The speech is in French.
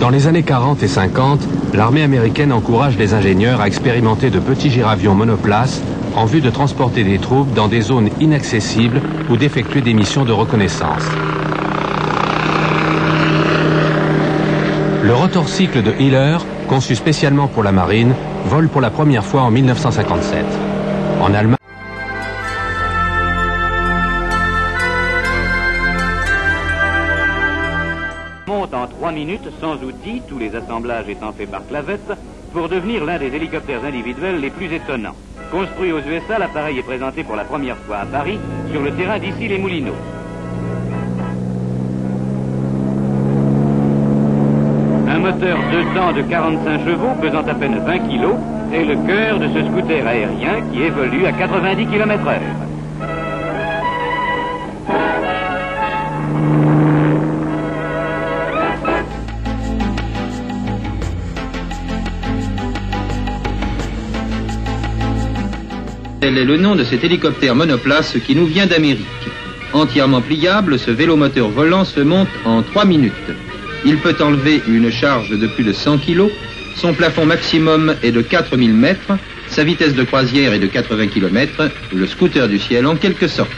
Dans les années 40 et 50, l'armée américaine encourage les ingénieurs à expérimenter de petits giravions monoplaces en vue de transporter des troupes dans des zones inaccessibles ou d'effectuer des missions de reconnaissance. Le rotorcycle de Hiller, conçu spécialement pour la marine, vole pour la première fois en 1957. En Allemagne, en 3 minutes sans outils, tous les assemblages étant faits par Clavette, pour devenir l'un des hélicoptères individuels les plus étonnants. Construit aux USA, l'appareil est présenté pour la première fois à Paris, sur le terrain d'ici les Moulineaux. Un moteur 200 de 45 chevaux pesant à peine 20 kg est le cœur de ce scooter aérien qui évolue à 90 km Tel est le nom de cet hélicoptère monoplace qui nous vient d'Amérique. Entièrement pliable, ce vélomoteur volant se monte en 3 minutes. Il peut enlever une charge de plus de 100 kg. Son plafond maximum est de 4000 mètres. Sa vitesse de croisière est de 80 km. Le scooter du ciel en quelque sorte.